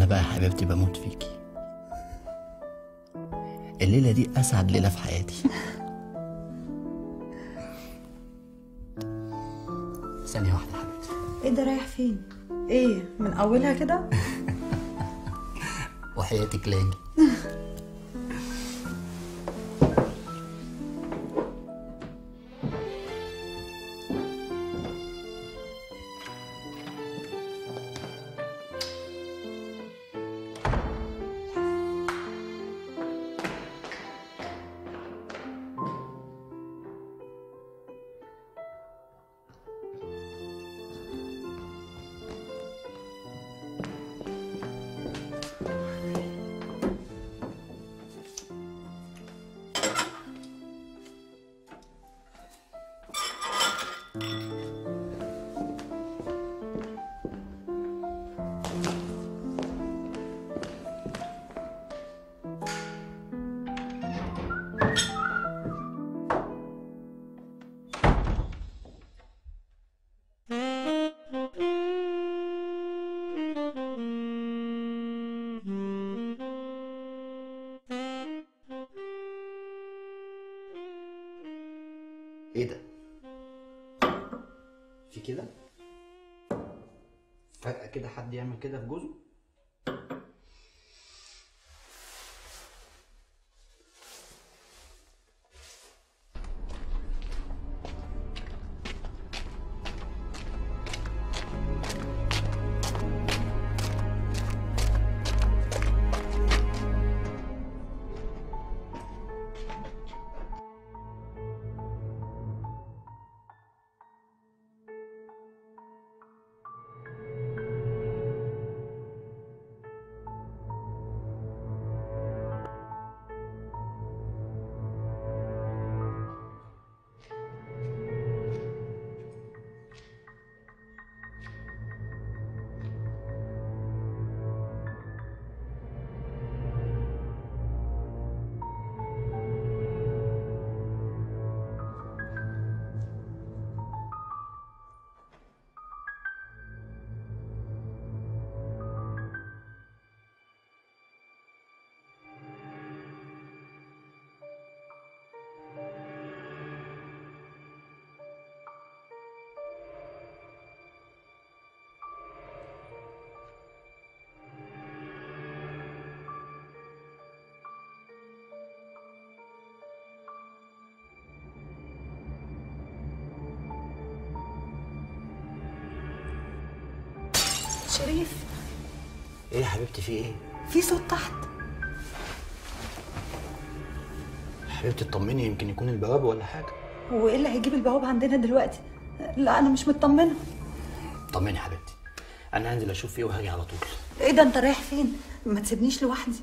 أنا بقى يا حبيبتي بموت فيكي الليلة دي أسعد ليلة في حياتي ثانية واحدة حبيبتي إيه ده رايح فين؟ إيه من أولها كده؟ وحياتك لاجي كده؟ فجأة كده حد يعمل كده في جوزه؟ شريف. إيه يا حبيبتي في إيه؟ في صوت تحت. حبيبتي اطمني يمكن يكون البواب ولا حاجة. وايه اللي هيجيب البواب عندنا دلوقتي؟ لا أنا مش مطمنة. طمني يا حبيبتي. أنا هنزل أشوف إيه وهاجي على طول. إيه ده أنت رايح فين؟ ما تسيبنيش لوحدي.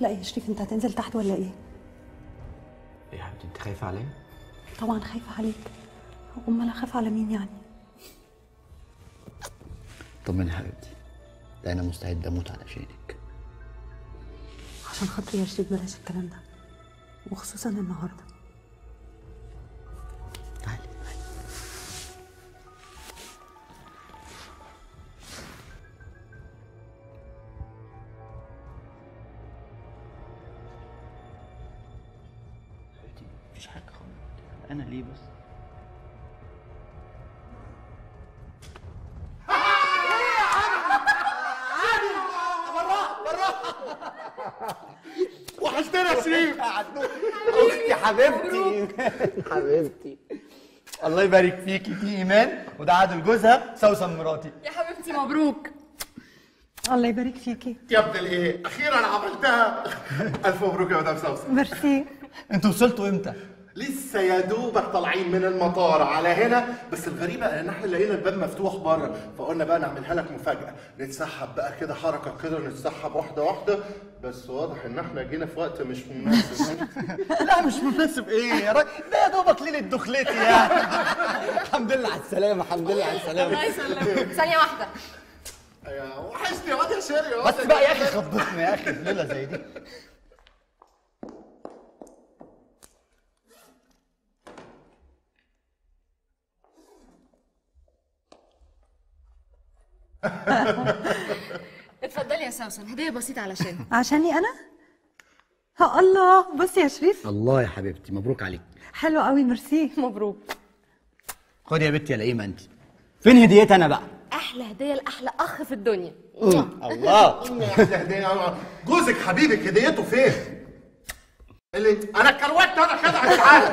لا يا شريف انت هتنزل تحت ولا إيه؟ إيه يا حبيبتي انت خايفة عليا؟ طبعا خايفة عليك أمال اخاف على مين يعني؟ طمني يا حبيبتي ده أنا مستعد أموت علشانك عشان خاطري يا شريف بلاش الكلام ده وخصوصا النهارده مش حاجة خالص. أنا ليه بس؟ وحشتنا يا شريف. أختي حبيبتي. حبيبتي. الله يبارك فيكي. في إيمان وده عادل جوزها. سوسن مراتي. يا حبيبتي مبروك. الله يبارك فيكي. يا ابن الايه؟ أخيرا عملتها. ألف مبروك يا مدام سوسن. ميرسي. أنتوا وصلتوا إمتى؟ لسه يا دوبك طالعين من المطار. على هنا. بس الغريبة إن إحنا لقينا الباب مفتوح بره فقلنا بقى نعملها لك مفاجأة. نتسحب بقى كده حركة كده نتسحب واحدة واحدة. بس واضح إن إحنا جينا في وقت مش مناسب. لا مش مناسب. إيه يا راجل ده يا دوبك ليلة دخلتي يعني الحمد لله على السلامة الحمد لله على السلامة. الله يسلمك. ثانية واحدة. يا وحشني يا واد يا شيري يا واد بس بقى يا أخي خضتني يا أخي ليلة زي دي. اتفضلي يا سوسن هدية بسيطة علشان. عشاني أنا؟ ها الله بصي يا شريف. الله يا حبيبتي مبروك عليك. حلو قوي ميرسي. مبروك. خد يا بنتي يا لئيمة أنت. فين هديتي أنا بقى؟ أحلى هدية لأحلى أخ في الدنيا. الله. جوزك حبيبك هديته فين؟ اللي أنا اتكروت أنا كده تعالى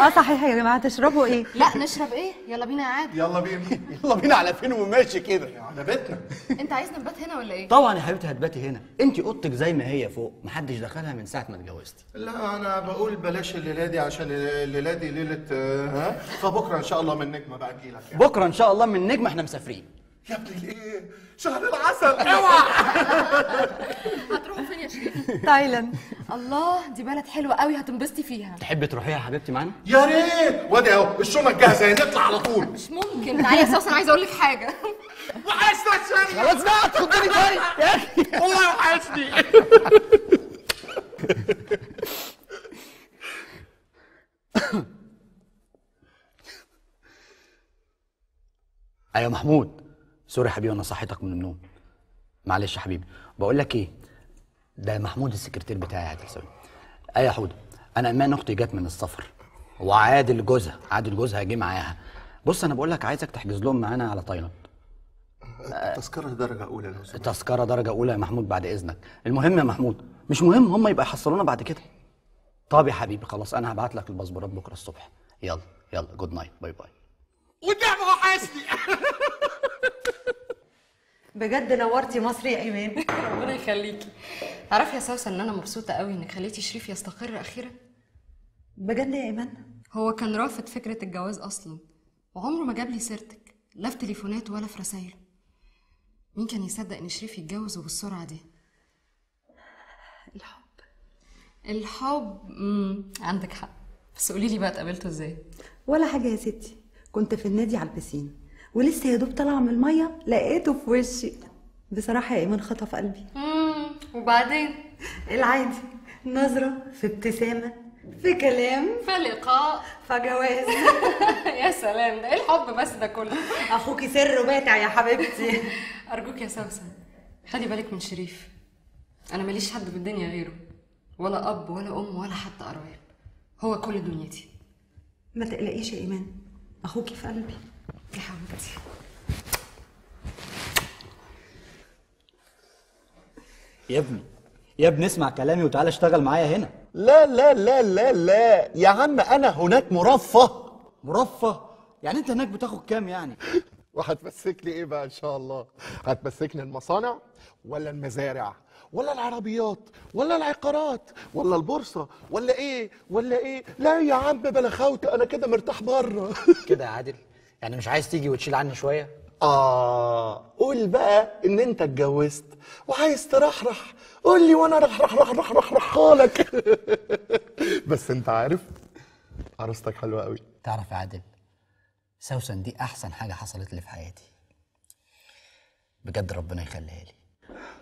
آه صحيح يا جماعة تشربوا إيه؟ لا نشرب إيه؟ يلا بينا يا عادل. يلا بينا يلا بينا على فين وماشي كده على بيتنا. أنت عايزنا نبات هنا ولا إيه؟ طبعا يا حبيبتي هتباتي هنا. أنت أوضتك زي ما هي فوق محدش دخلها من ساعة ما اتجوزتي. لا أنا بقول بلاش الليلة دي عشان الليلة دي ليلة آه، ها فبكرة إن شاء الله من نجمة بقى أجي لك يعني. بكرة إن شاء الله من نجم إحنا مسافرين. يا ابني الايه شهر العسل. اوعى. هتروحوا فين يا شريف؟ تايلاند. الله دي بلد حلوة قوي هتنبسطي فيها. تحبي تروحيها يا حبيبتي معانا؟ يا ريت. وادي اهو الشنط جاهزه نطلع على طول. مش ممكن. تعالي يا سوسن عايزة أقول لك حاجة. وحشنا الشري خلاص بقى تخضني تاني يا أخي والله وحشني. أيوه محمود. sorry يا حبيبي أنا صحيتك من النوم. معلش يا حبيبي. بقول لك إيه؟ ده محمود السكرتير بتاعي عادل sorry أيوه يا حوده أنا أمان أختي جت من السفر. وعادل جوزها عادل جوزها جه معاها. بص أنا بقول لك عايزك تحجز لهم معانا على تايلاند. تذكره درجة أولى لو سمحت تذكره درجة أولى يا محمود بعد إذنك. المهم يا محمود مش مهم هم يبقى يحصلونا بعد كده. طب يا حبيبي خلاص أنا هبعت لك الباسبورات بكرة الصبح. يلا يلا good night bye bye والنعمه وحشني بجد نورتي مصر يا إيمان. ربنا يخليكي. تعرفي يا سوسن إن أنا مبسوطة قوي إنك خليتي شريف يستقر أخيرا؟ بجد يا إيمان؟ هو كان رافض فكرة الجواز أصلا وعمره ما جاب لي سيرتك لا في تليفونات ولا في رسايله مين كان يصدق إن شريف يتجوز وبالسرعة دي؟ الحب. الحب؟ مم. عندك حق. بس قولي لي بقى اتقابلتوا إزاي؟ ولا حاجة يا ستي. كنت في النادي على البسين. ولسه يا دوب طالعة من المية لقيته في وشي. بصراحة يا إيمان خطف قلبي. مم. وبعدين؟ العادي. نظرة في ابتسامة في كلام في لقاء. فجواز يا سلام. ده إيه الحب بس ده كله؟ اخوكي سر باتع يا حبيبتي. أرجوك يا سوسن خلي بالك من شريف. أنا ماليش حد في الدنيا غيره. ولا أب ولا أم ولا حتى قرايب. هو كل دنيتي. ما تقلقيش يا إيمان. أخوكي في قلبي. يا حبيبتي يا ابني يا ابني اسمع كلامي وتعالى اشتغل معايا هنا. لا لا لا لا لا. يا عم أنا هناك مرفه. مرفه؟ يعني أنت هناك بتاخد كام يعني؟ وهتمسك لي إيه بقى إن شاء الله؟ هتمسكني المصانع ولا المزارع ولا العربيات ولا العقارات ولا البورصة ولا إيه ولا إيه؟ لا يا عم بلا خوت أنا كده مرتاح بره. كده يا عادل. يعني مش عايز تيجي وتشيل عني شوية؟ آه قول بقى إن أنت اتجوزت وعايز ترحرح. قول لي وأنا رح رح رح رح رح رح لك بس أنت عارف عروستك حلوة قوي تعرف يا عادل سوسن دي أحسن حاجة حصلت لي في حياتي. بجد ربنا يخليها لي.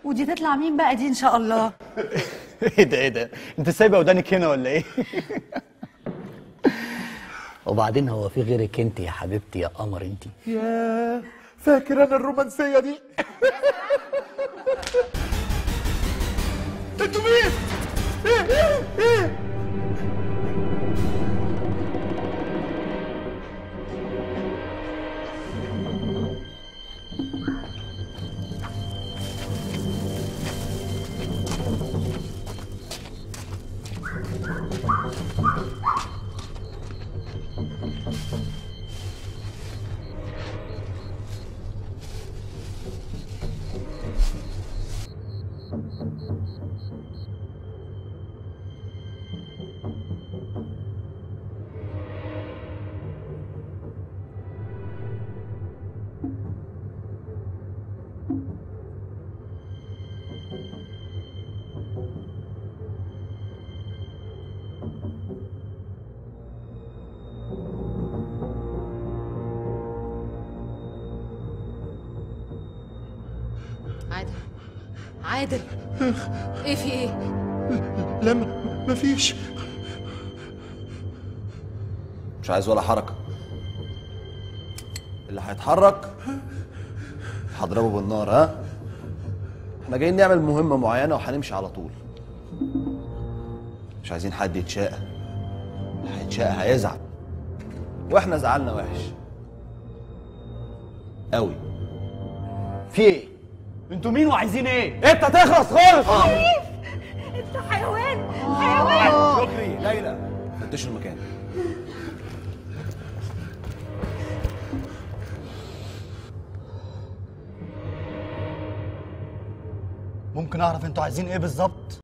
ودي تطلع مين بقى دي إن شاء الله؟ إيه ده إيه ده؟ أنت سايبة ودانك هنا ولا إيه؟ وبعدين هو في غيرك انت يا حبيبتي يا قمر انت. يا فاكر أنا الرومانسية دي؟ أنتوا مين؟ إيه إيه إيه؟ عادل. إيه في إيه؟ لا ما- مفيش مش عايز ولا حركة. اللي هيتحرك هضربه بالنار ها؟ إحنا جايين نعمل مهمة معينة وهنمشي على طول. مش عايزين حد يتشاقى اللي هيتشاقى هيزعل. وإحنا زعلنا وحش. قوي. في إيه؟ أنتوا مين وعايزين إيه؟ انت تخلص خالص! انت حيوان! حيوان! شكري. ليلى فتشوا المكان. ممكن اعرف أنتوا عايزين إيه بالظبط؟